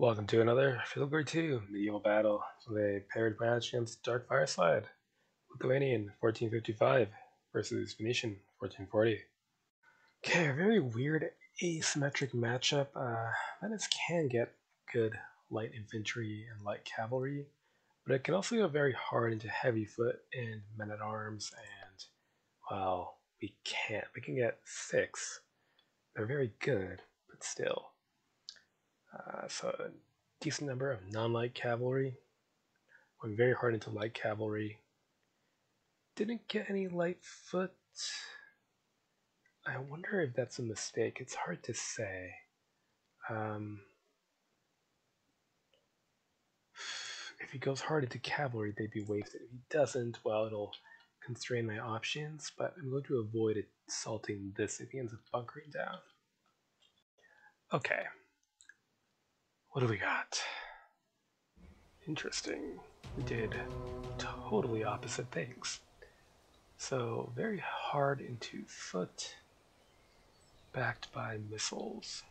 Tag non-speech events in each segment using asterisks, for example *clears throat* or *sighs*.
Welcome to another Field of Glory 2 medieval battle with a paired match against Dark Fireslide, Lithuanian 1455 versus Venetian 1440. Okay, a very weird asymmetric matchup. Uh, Venice can get good light infantry and light cavalry, but it can also go very hard into heavy foot and men at arms. And well, we can't. We can get six. They're very good, but still. Uh, so a decent number of non-light cavalry. Went very hard into light cavalry. Didn't get any light foot. I wonder if that's a mistake. It's hard to say. Um, if he goes hard into cavalry, they'd be wasted. If he doesn't, well, it'll constrain my options, but I'm going to avoid assaulting this if he ends up bunkering down. Okay, what do we got? Interesting. We did totally opposite things. So, very hard into foot, backed by missiles.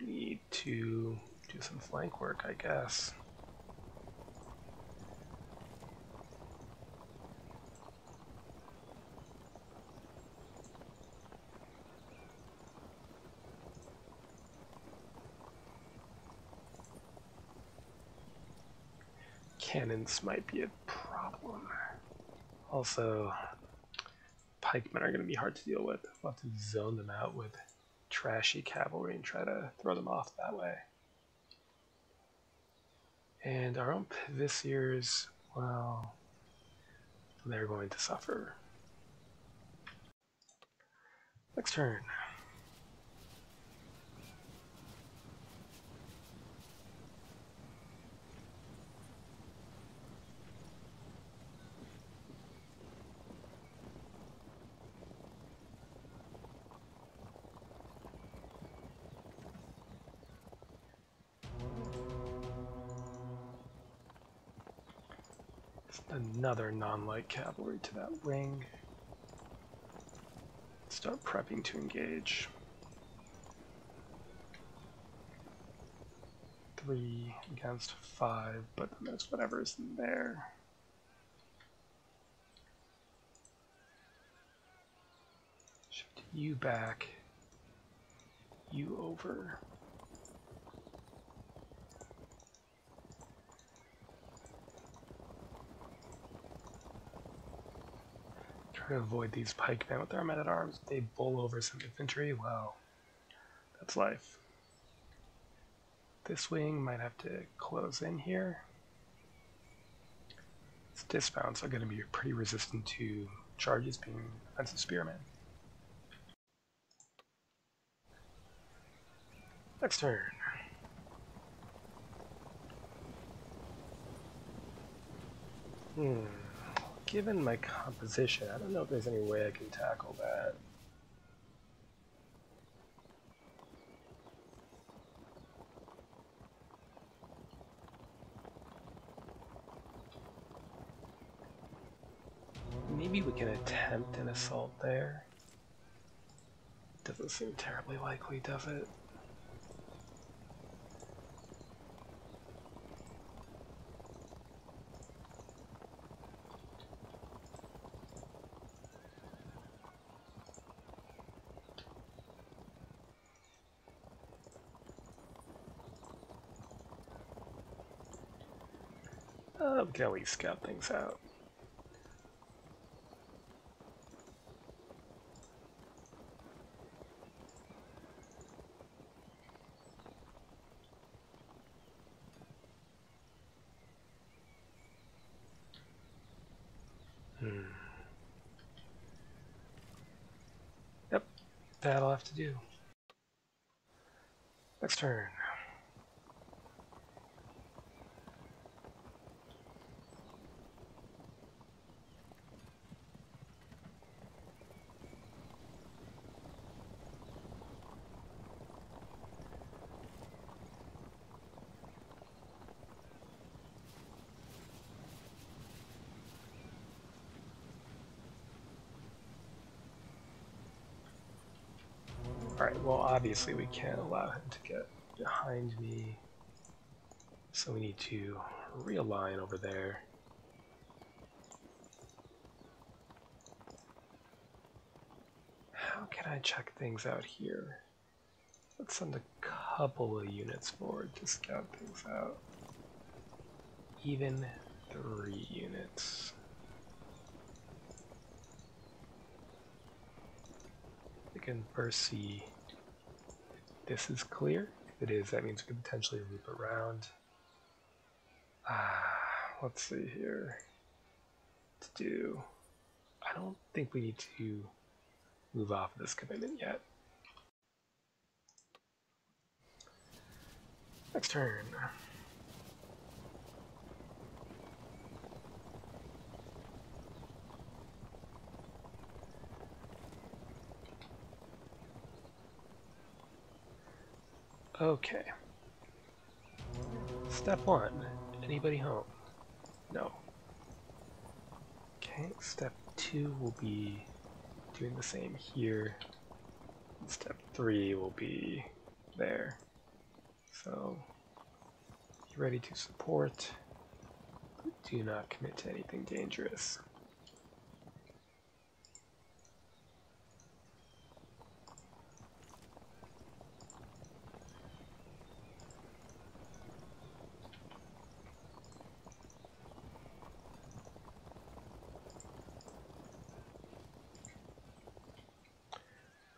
Need to do some flank work, I guess. Cannons might be a problem. Also, pikemen are going to be hard to deal with. We'll have to zone them out with trashy cavalry and try to throw them off that way. And our own Pavisiers, well, they're going to suffer. Next turn. Another non-light cavalry to that wing. Start prepping to engage. Three against five, but then there's whatever's in there. Shift you back, you over. To avoid these pikemen with their men at arms. They bowl over some infantry. Well, that's life. This wing might have to close in here. Its dismounts are going to be pretty resistant to charges being offensive spearmen. Next turn. Hmm given my composition, I don't know if there's any way I can tackle that. Maybe we can attempt an assault there. Doesn't seem terribly likely, does it? Can least scout things out. Hmm. Yep, that'll have to do. Next turn. Alright, well obviously we can't allow him to get behind me. So we need to realign over there. How can I check things out here? Let's send a couple of units forward to scout things out. Even three units. Can first see this is clear. If it is, that means we could potentially loop around. Ah, let's see here. To do. I don't think we need to move off of this commitment yet. Next turn. Okay. Step one. Anybody home? No. Okay, step two will be doing the same here. Step three will be there. So, be ready to support, do not commit to anything dangerous.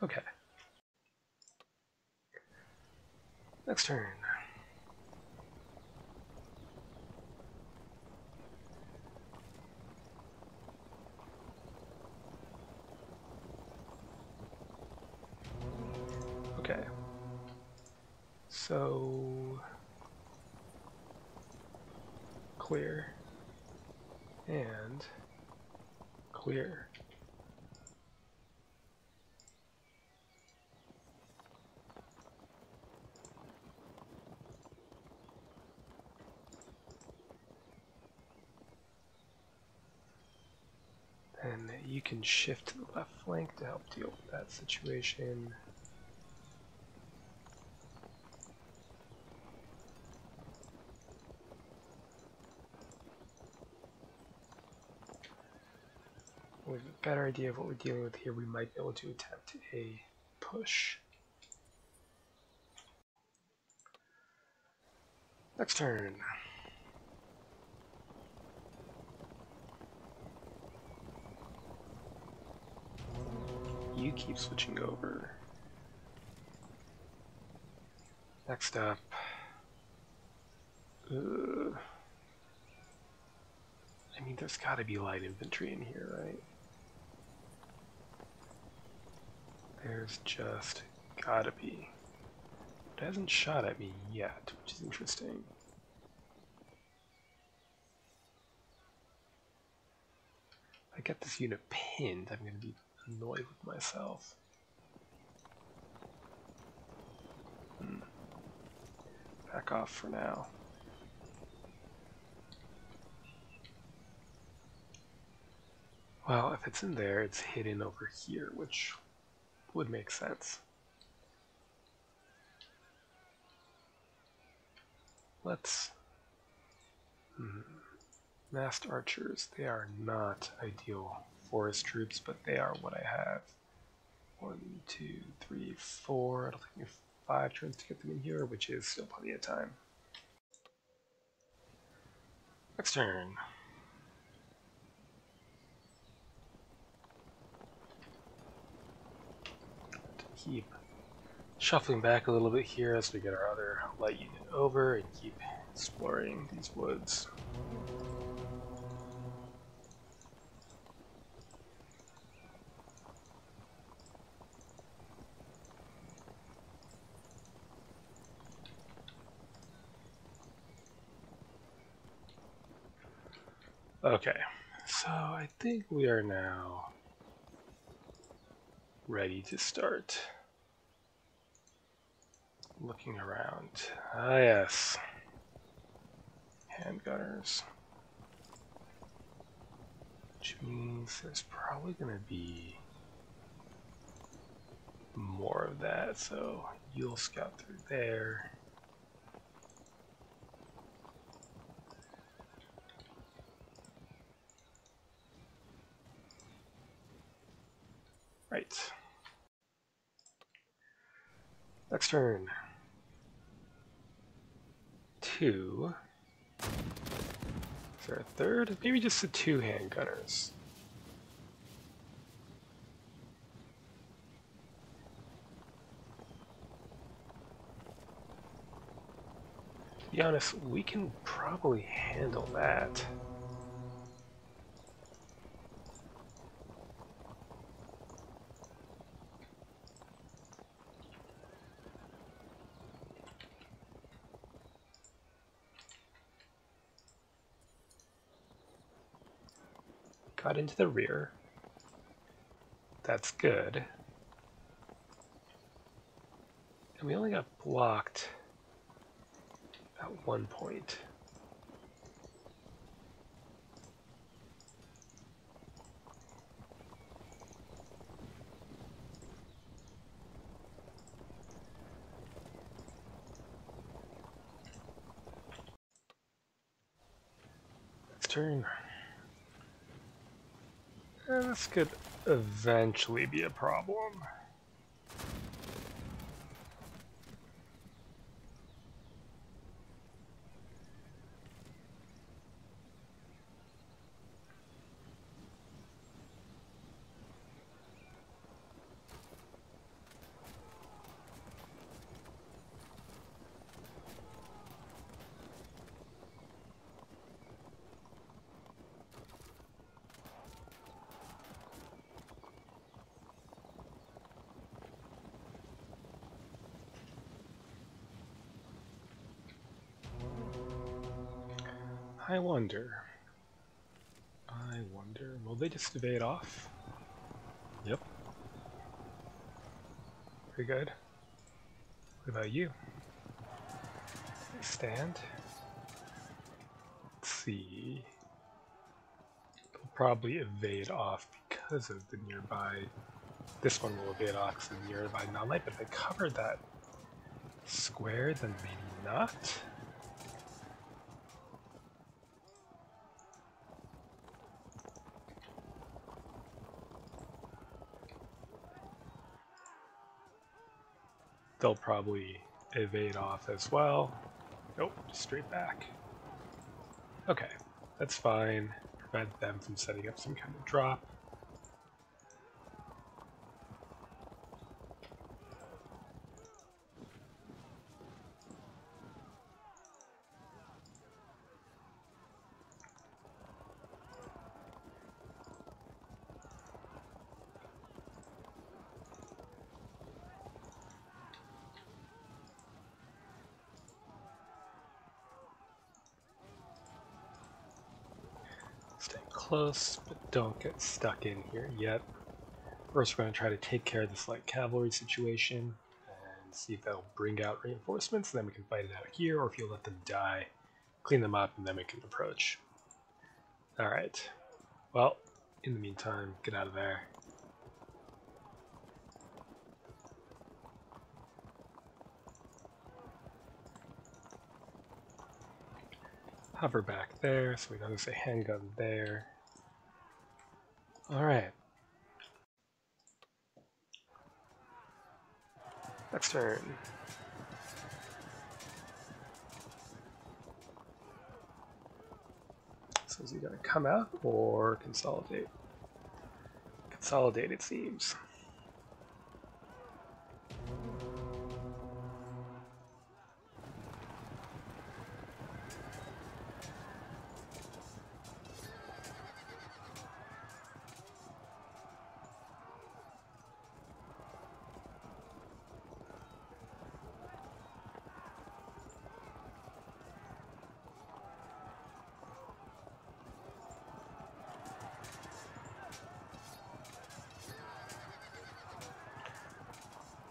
Okay. Next turn. Okay. So clear and clear. And you can shift to the left flank to help deal with that situation. With a better idea of what we're dealing with here, we might be able to attempt a push. Next turn. You keep switching over. Next up. Uh, I mean, there's gotta be light infantry in here, right? There's just gotta be. It hasn't shot at me yet, which is interesting. If I get this unit pinned, I'm gonna be annoyed with myself. Hmm. Back off for now. Well, if it's in there, it's hidden over here, which would make sense. Let's... Hmm. Masked archers, they are not ideal forest troops, but they are what I have. One, two, three, four. It'll take me five turns to get them in here, which is still plenty of time. Next turn. keep shuffling back a little bit here as we get our other light unit over and keep exploring these woods. Okay, so I think we are now ready to start looking around. Ah, yes. Handgunners. Which means there's probably going to be more of that, so you'll scout through there. Right. Next turn. Two. Is there a third? Maybe just the two handgunners. To be honest, we can probably handle that. Got into the rear. That's good. And we only got blocked at one point. Let's turn Uh, this could eventually be a problem. I wonder. I wonder. Will they just evade off? Yep. Very good. What about you? Stand. Let's see. They'll probably evade off because of the nearby. This one will evade off because of the nearby non-light, but if I covered that square, then maybe not. They'll probably evade off as well. Nope, straight back. Okay, that's fine. Prevent them from setting up some kind of drop. Stay close, but don't get stuck in here yet. First, we're going to try to take care of this light cavalry situation and see if they'll bring out reinforcements, and then we can fight it out here, or if you'll let them die, clean them up, and then we can approach. Alright. Well, in the meantime, get out of there. hover back there, so we there's a handgun there. Alright. Next turn. So is he going to come out or consolidate? Consolidate, it seems.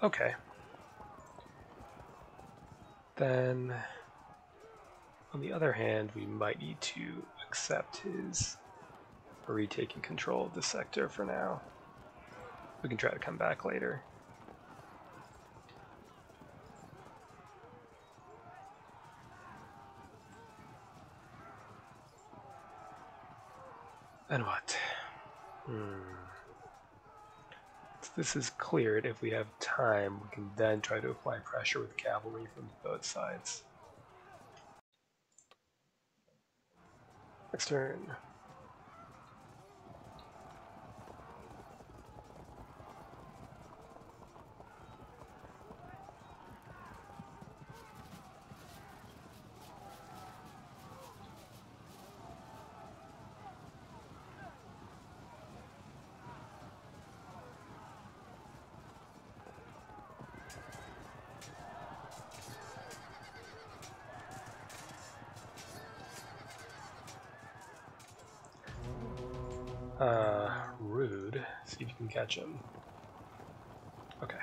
Okay. Then, on the other hand, we might need to accept his retaking control of the sector for now. We can try to come back later. And what? Hmm. This is cleared, if we have time, we can then try to apply pressure with cavalry from both sides. Next turn. Uh, rude. See if you can catch him. Okay.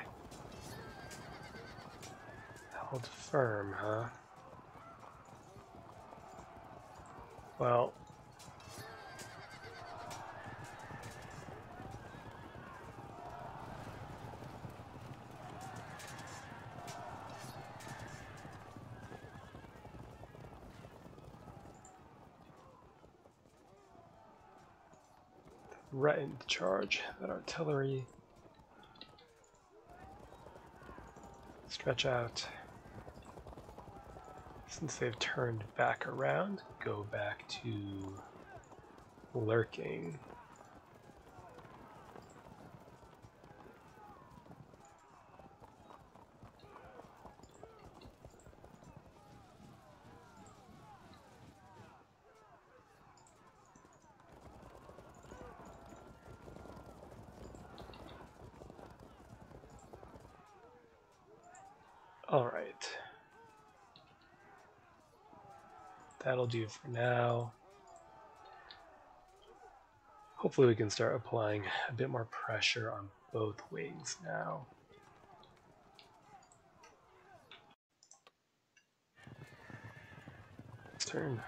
Held firm, huh? Well. Threatened charge that artillery. Stretch out. Since they've turned back around, go back to lurking. All right. That'll do for now. Hopefully we can start applying a bit more pressure on both wings now. turn.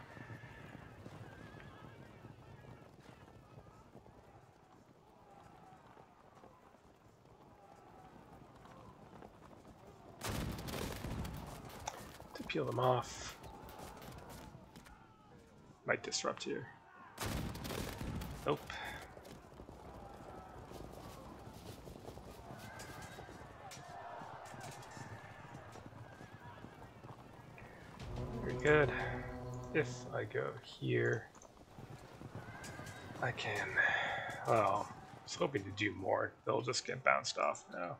To peel them off. Might disrupt here. Nope. Very good. If I go here, I can, Oh, I was hoping to do more. They'll just get bounced off now.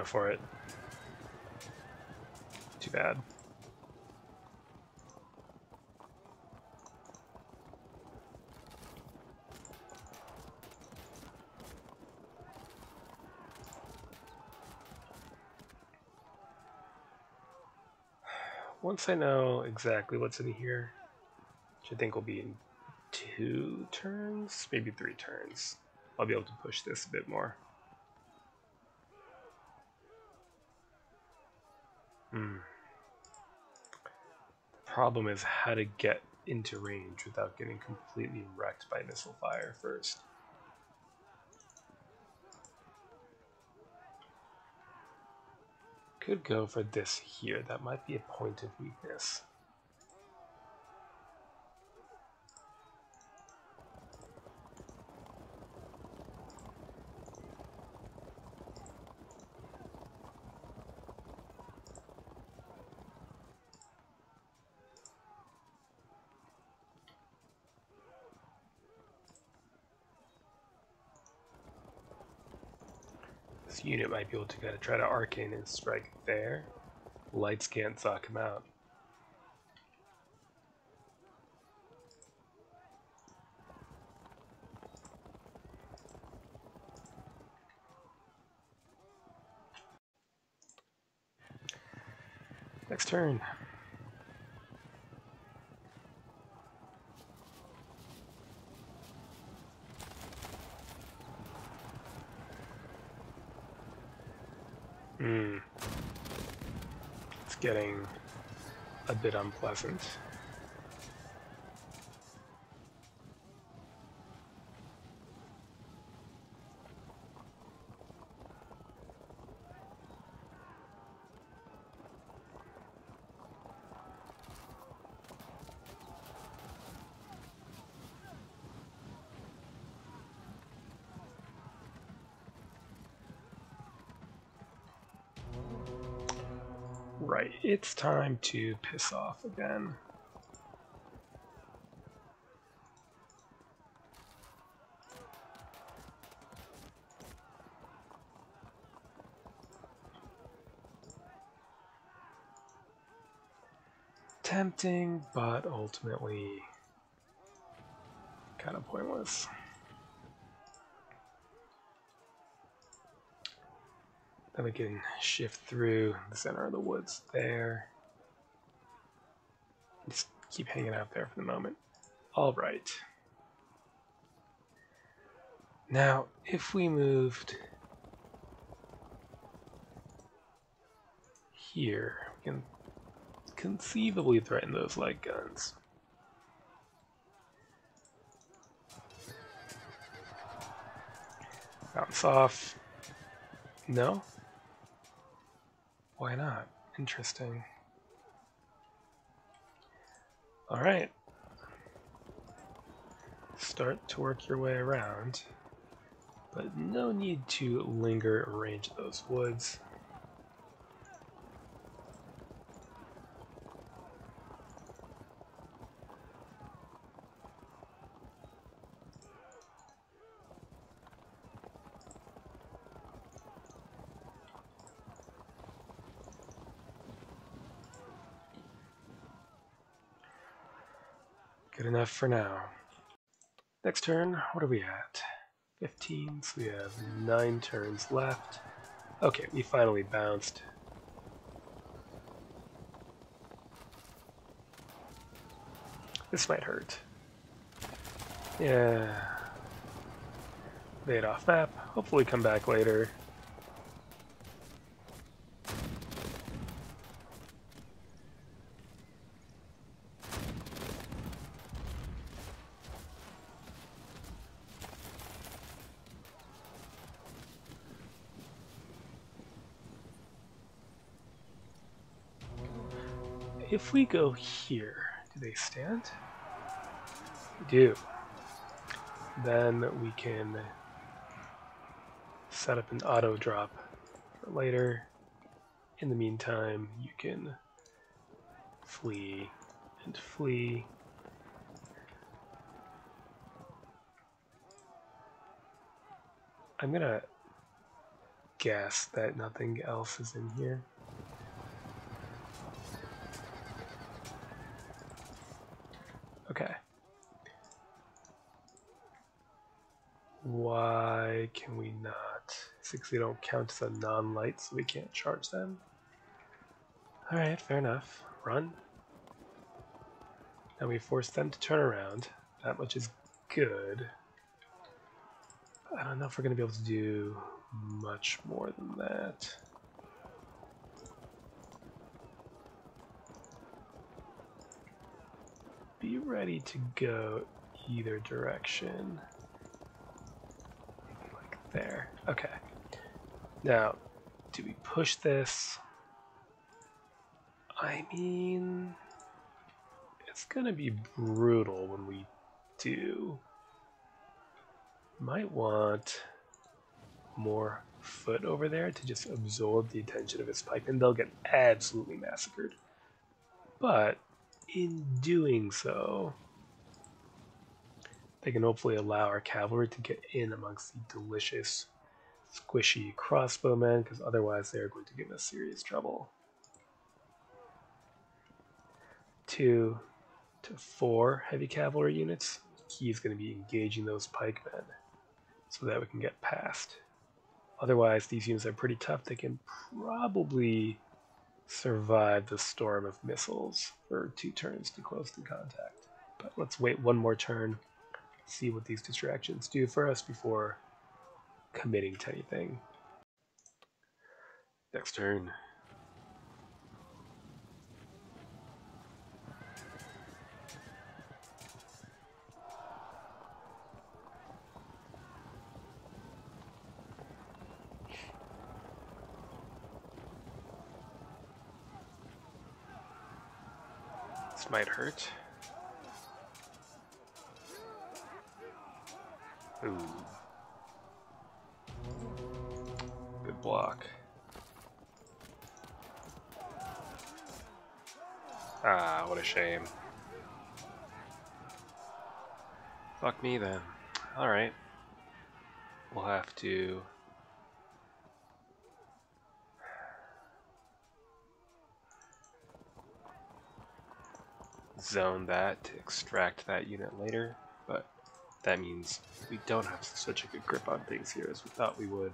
Go for it. Too bad. Once I know exactly what's in here, which I think will be in two turns, maybe three turns, I'll be able to push this a bit more. Hmm. The problem is how to get into range without getting completely wrecked by missile fire first. Could go for this here. That might be a point of weakness. Unit might be able to kind of try to arcane and strike there. Lights can't suck him out. Next turn. Getting a bit unpleasant. Right, it's time to piss off again. Tempting, but ultimately kind of pointless. Then we can shift through the center of the woods there. Just keep hanging out there for the moment. All right. Now, if we moved here, we can conceivably threaten those light guns. Bounce off. No? Why not? Interesting. Alright. Start to work your way around. But no need to linger or range those woods. Enough for now. Next turn, what are we at? 15, so we have 9 turns left. Okay, we finally bounced. This might hurt. Yeah. Made off map. Hopefully come back later. If we go here, do they stand? Do. Then we can set up an auto drop for later. In the meantime, you can flee and flee. I'm gonna guess that nothing else is in here. Okay. Why can we not? Since they don't count as a non-light, so we can't charge them. Alright, fair enough. Run. Now we force them to turn around. That much is good. I don't know if we're going to be able to do much more than that. be ready to go either direction. There. Okay. Now, do we push this? I mean, it's gonna be brutal when we do. Might want more foot over there to just absorb the attention of his pike, and they'll get absolutely massacred. But in doing so, they can hopefully allow our cavalry to get in amongst the delicious, squishy crossbowmen, because otherwise they are going to give us serious trouble. Two to four heavy cavalry units. Key is going to be engaging those pikemen so that we can get past. Otherwise, these units are pretty tough. They can probably survive the storm of missiles for two turns to close to contact. But let's wait one more turn, see what these distractions do for us before committing to anything. Next turn. This might hurt. Me then. Alright. We'll have to... zone that to extract that unit later, but that means we don't have such a good grip on things here as we thought we would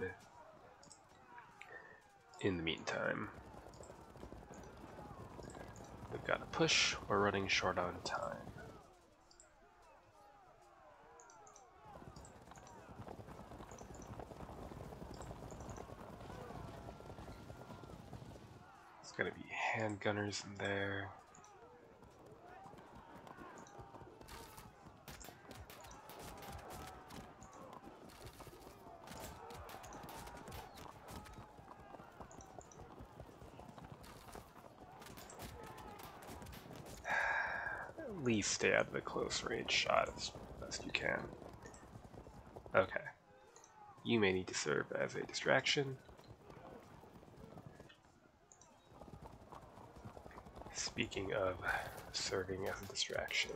in the meantime. We've got a push, we're running short on time. It's gonna be handgunners there. *sighs* At least stay out of the close range shot as best you can. Okay. You may need to serve as a distraction. Speaking of serving as a distraction.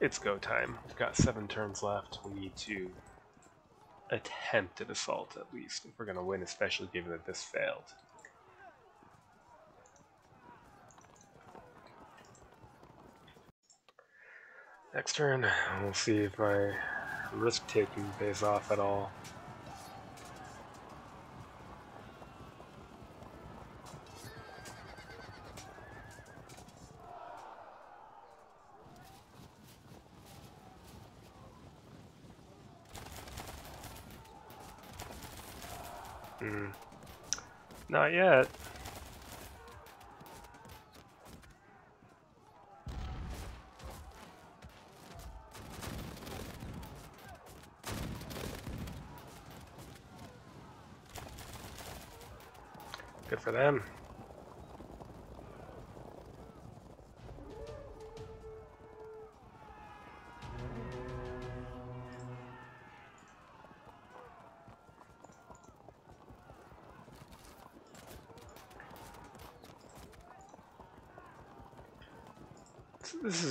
It's go time. We've got seven turns left. We need to attempt an assault at least if we're going to win, especially given that this failed. Next turn, we'll see if my risk taking pays off at all. Mm. Not yet. Good for them.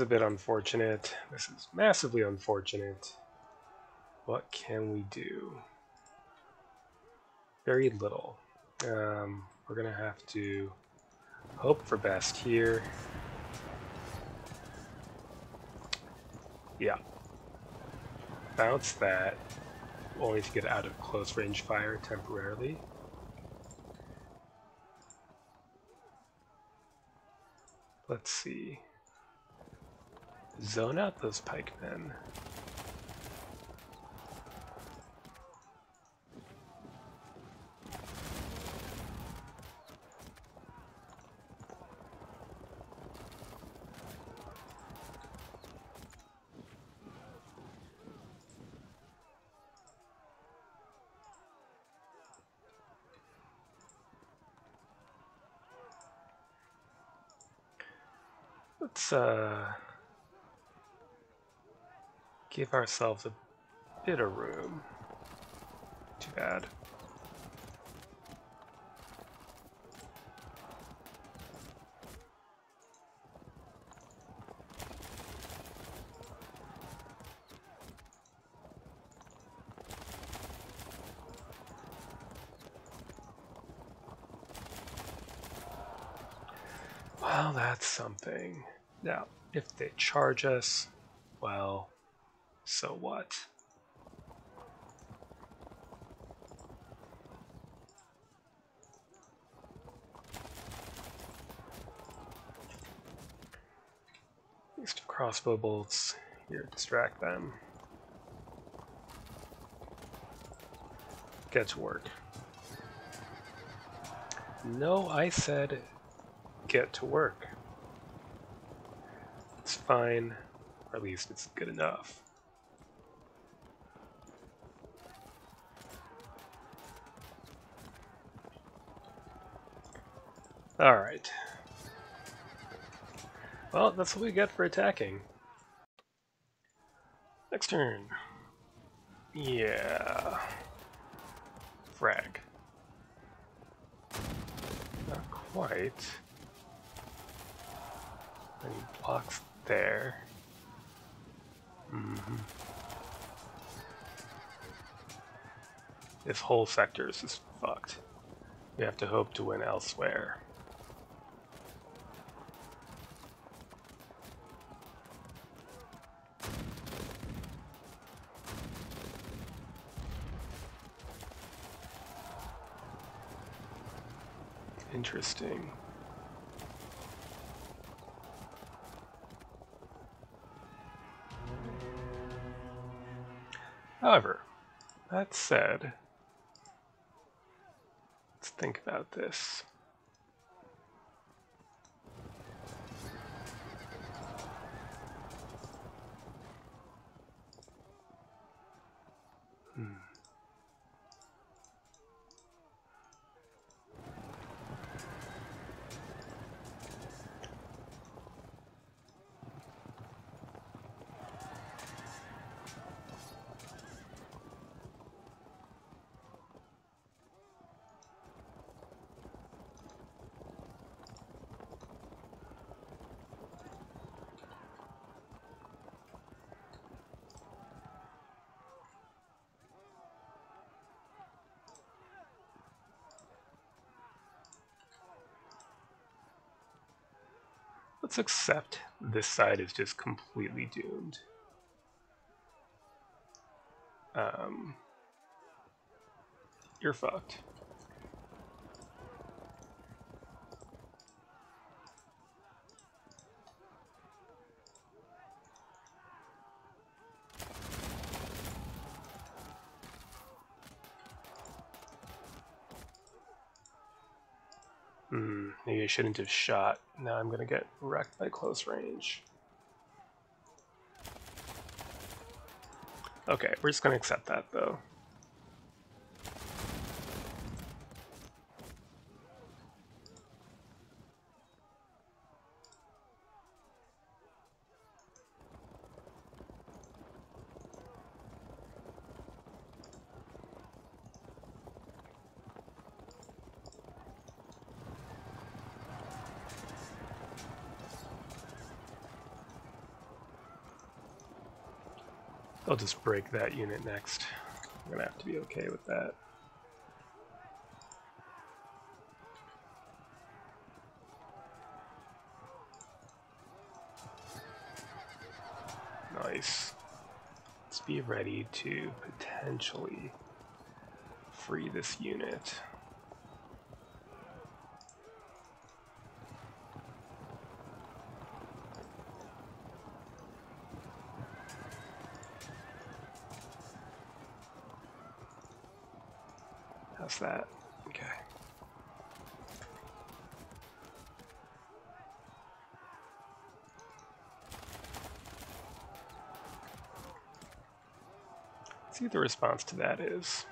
A bit unfortunate. This is massively unfortunate. What can we do? Very little. Um, we're going to have to hope for best here. Yeah. Bounce that, only to get out of close range fire temporarily. Let's see. Zone out those pikemen. Let's uh give ourselves a bit of room. Too bad. Well, that's something. Now, if they charge us, well, so what? These crossbow bolts here distract them. Get to work. No, I said get to work. It's fine, or at least it's good enough. Alright. Well, that's what we get for attacking. Next turn. Yeah. Frag. Not quite. Any blocks there. Mm -hmm. This whole sector is just fucked. We have to hope to win elsewhere. Interesting. However, that said, let's think about this. Let's accept this side is just completely doomed. Um, you're fucked. Hmm, maybe I shouldn't have shot. Now I'm gonna get wrecked by close range. Okay, we're just gonna accept that though. Just break that unit next. I'm gonna have to be okay with that. Nice. Let's be ready to potentially free this unit. How's that? Okay. Let's see what the response to that is.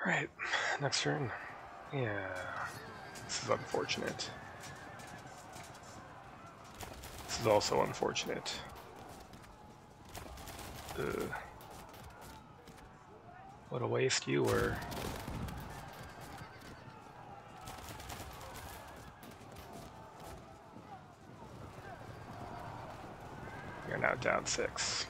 Alright, next turn. Yeah, this is unfortunate. This is also unfortunate. Ugh. What a waste you were. You're now down six.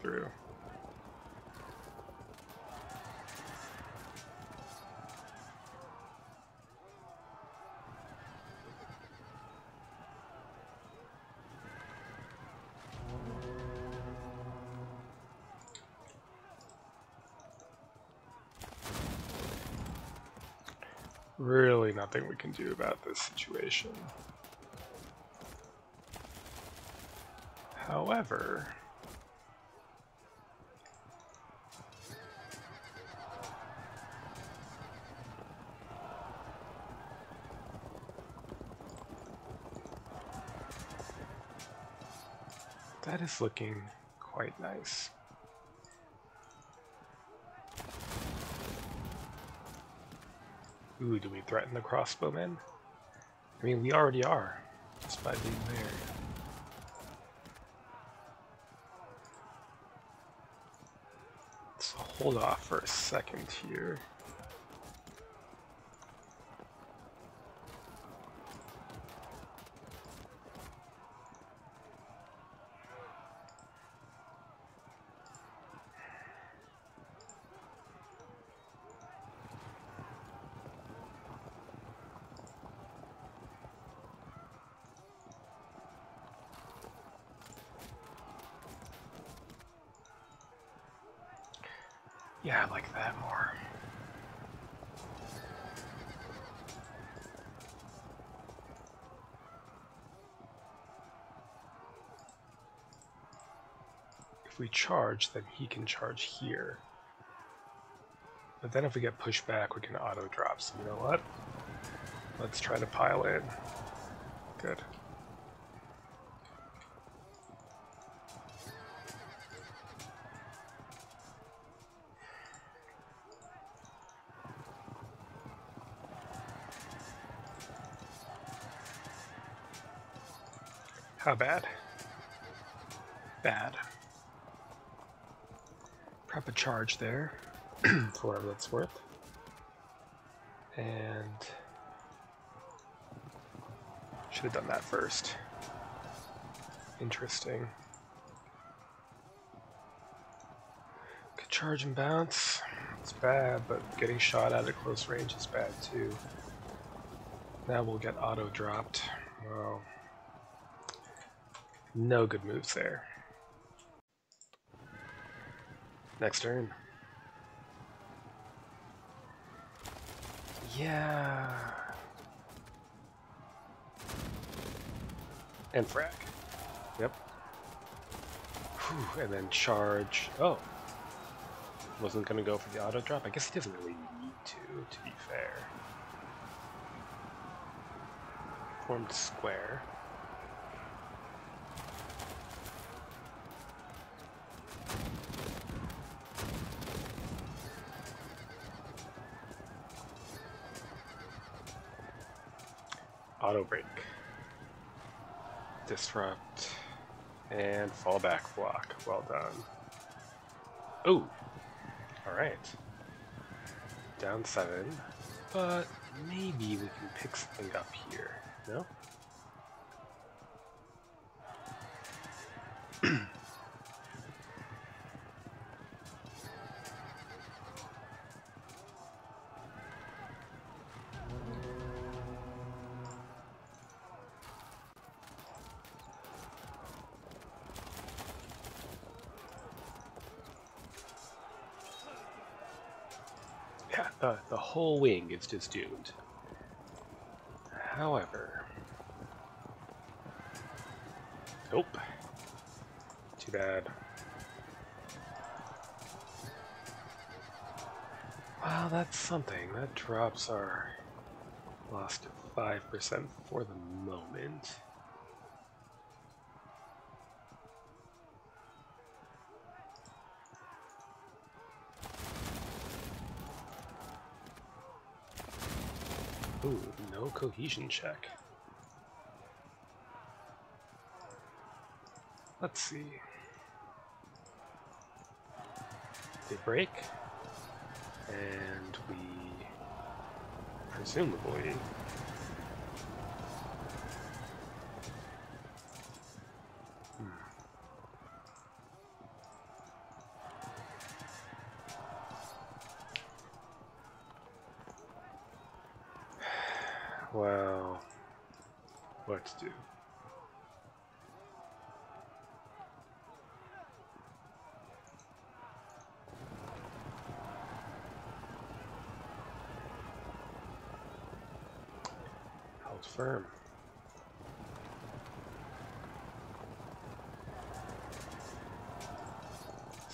through. Really nothing we can do about this situation. However... that is looking quite nice. Ooh, do we threaten the crossbowmen? I mean, we already are, just by being there. So hold off for a second here. Yeah, I like that more. If we charge, then he can charge here. But then if we get pushed back, we can auto drop. So you know what? Let's try to pile in. Good. How bad? Bad. Prep a charge there, *clears throat* for whatever that's worth. And should have done that first. Interesting. Could charge and bounce. It's bad, but getting shot at at close range is bad too. Now we'll get auto dropped. Well, no good moves there. Next turn. Yeah. And frack. Yep. Whew, and then charge. Oh. Wasn't gonna go for the auto drop. I guess he doesn't really need to, to be fair. Formed square. Auto break, disrupt, and fallback block. Well done. Oh, all right. Down seven, but maybe we can pick something up here. No. The, the whole wing is just doomed. However... Nope. Too bad. Well, that's something. That drops our loss to 5% for the moment. Ooh, no cohesion check. Let's see. They break, and we presumably Well, what to do? confirm.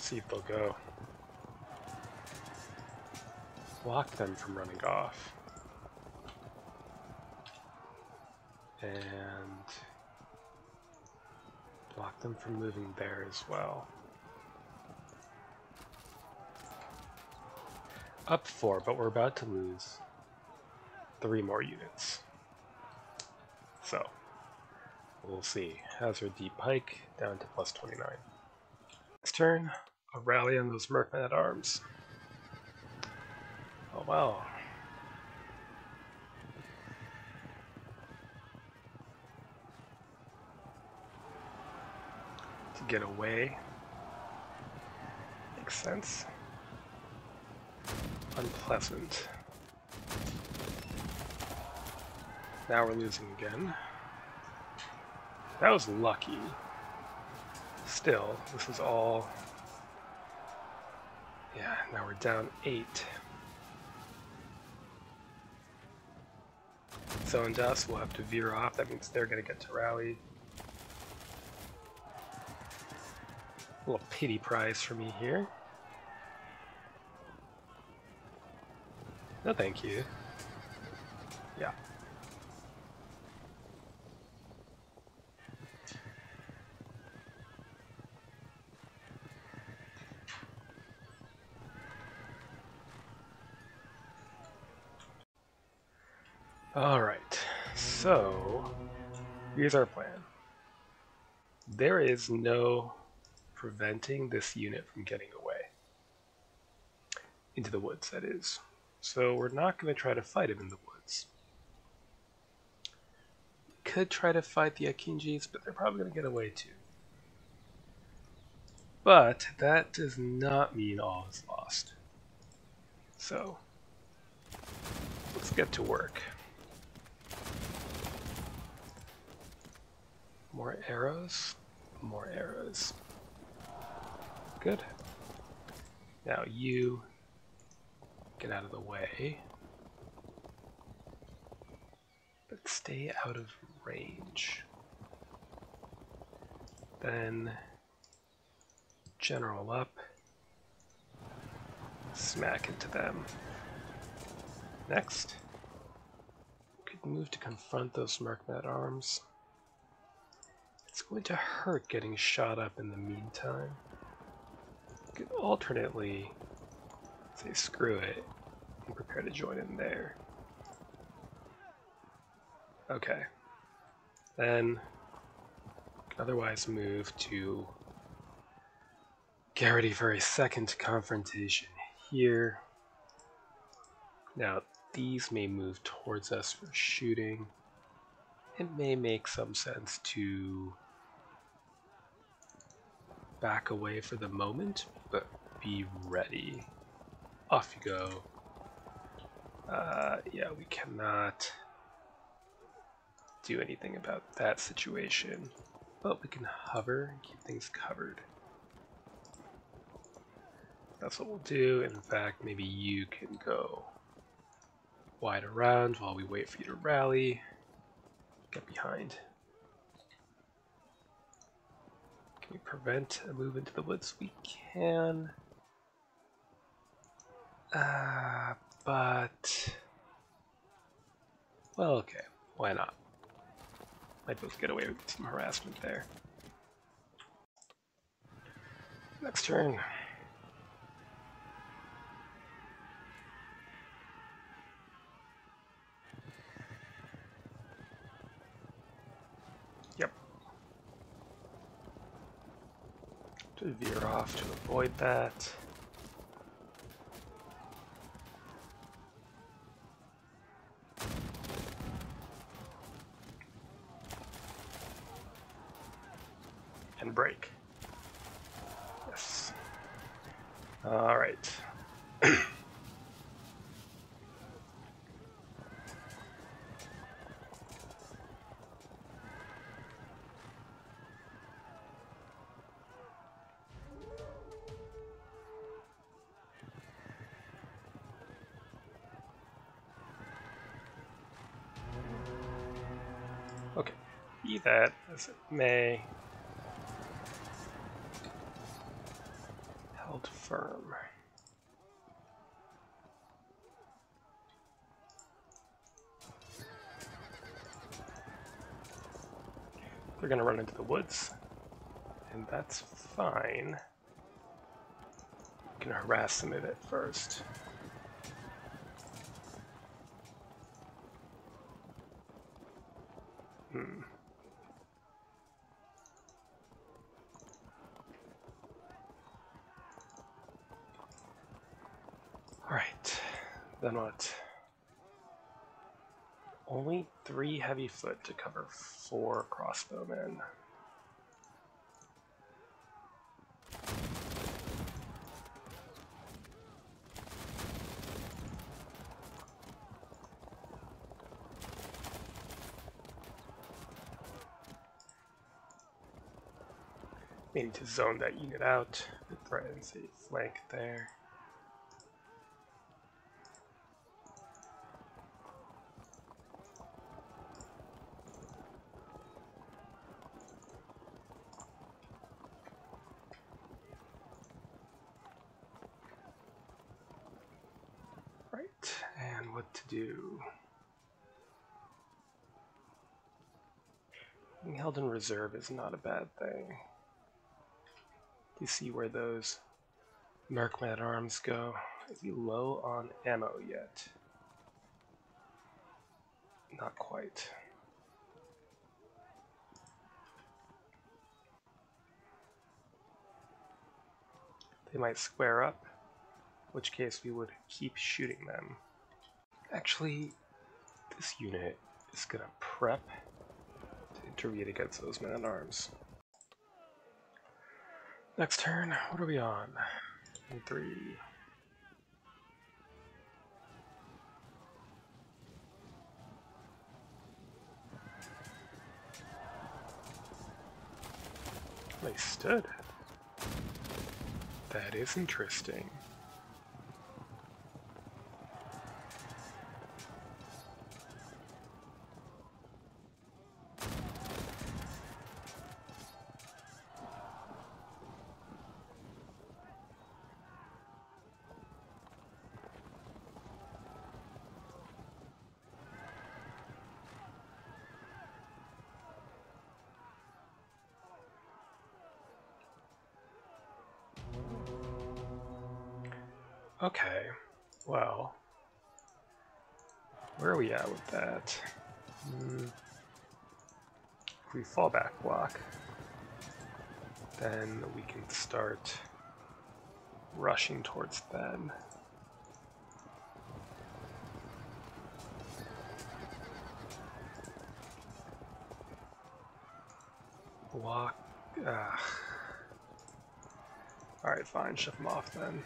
See if they'll go. Block them from running off. And block them from moving there as well. Up four, but we're about to lose three more units. So, we'll see. Hazard deep pike down to plus 29. Next turn, a rally on those mercmen at arms. Oh wow. To get away. Makes sense. Unpleasant. Now we're losing again. That was lucky. Still, this is all... Now we're down 8. So in dust, we'll have to veer off. That means they're going to get to rally. A little pity prize for me here. No thank you. Yeah. Alright, so here's our plan. There is no preventing this unit from getting away. Into the woods, that is. So we're not going to try to fight him in the woods. Could try to fight the Akinjis, but they're probably going to get away too. But that does not mean all is lost. So, let's get to work. More arrows, more arrows. Good. Now you get out of the way. But stay out of range. Then general up. Smack into them. Next. Could move to confront those Merkmat arms. Going to hurt getting shot up in the meantime. Could alternately say screw it and prepare to join in there. Okay. Then otherwise move to get ready for a second confrontation here. Now these may move towards us for shooting. It may make some sense to back away for the moment, but be ready. Off you go. Uh, yeah, we cannot do anything about that situation, but we can hover and keep things covered. That's what we'll do. In fact, maybe you can go wide around while we wait for you to rally. Get behind. Can we prevent a move into the woods? We can. Uh, but... Well, okay. Why not? Might both get away with some harassment there. Next turn. To veer off to avoid that. And break. Yes. All right. *clears throat* Be that as it may, held firm. They're gonna run into the woods, and that's fine. Can harass them a bit first. Hmm. Alright, then what? Only three heavy foot to cover four crossbowmen. Need to zone that unit out. It threatens a flank there. Right, and what to do? Being held in reserve is not a bad thing. You see where those Merkman arms go? Is he low on ammo yet? Not quite. They might square up, which case we would keep shooting them. Actually, this unit is gonna prep to intervene against those men at arms. Next turn, what are we on? Three. They stood. That is interesting. That? If we fall back block, then we can start rushing towards them. Block. Uh. Alright, fine, shut them off then.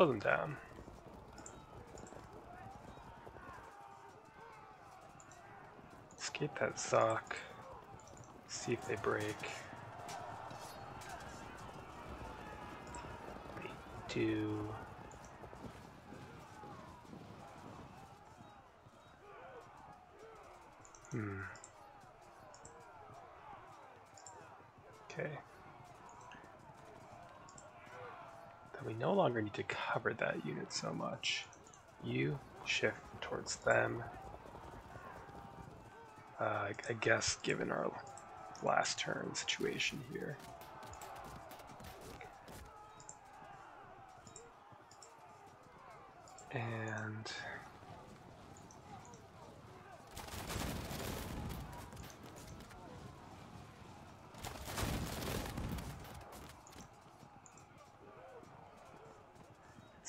Slow them down. Escape that sock. See if they break. They do. Hmm. Okay. Then no need to cover that unit so much. You shift towards them. Uh, I guess given our last turn situation here.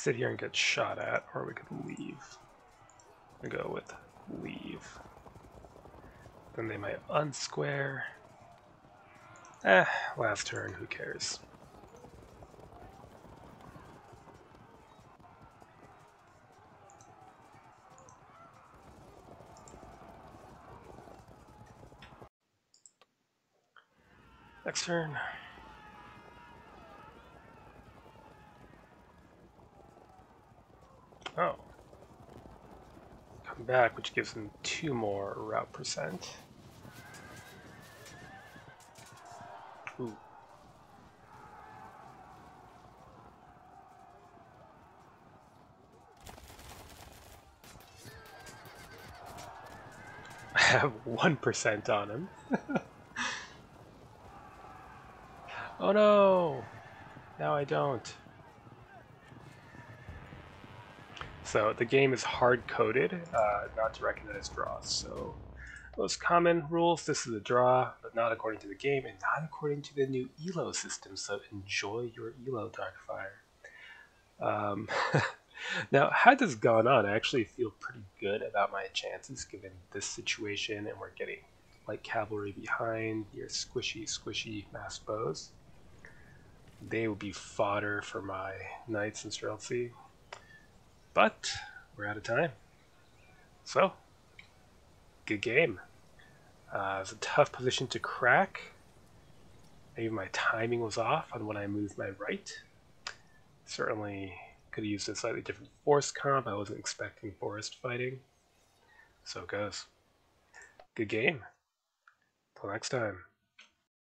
Sit here and get shot at, or we could leave. I go with leave. Then they might unsquare. Eh, last turn, who cares? Next turn. Oh. Come back, which gives him two more route percent. Ooh. *laughs* I have 1% on him. *laughs* oh no! Now I don't. So the game is hard-coded, uh, not to recognize draws. So most common rules, this is a draw, but not according to the game, and not according to the new ELO system, so enjoy your ELO Darkfire. Um, *laughs* now, had this gone on, I actually feel pretty good about my chances given this situation, and we're getting light cavalry behind your squishy, squishy mass bows. They would be fodder for my knights and Streltsy, but we're out of time. So, good game. Uh, it's a tough position to crack. Maybe my timing was off on when I moved my right. Certainly could have used a slightly different force comp. I wasn't expecting forest fighting. So it goes. Good game. Till next time.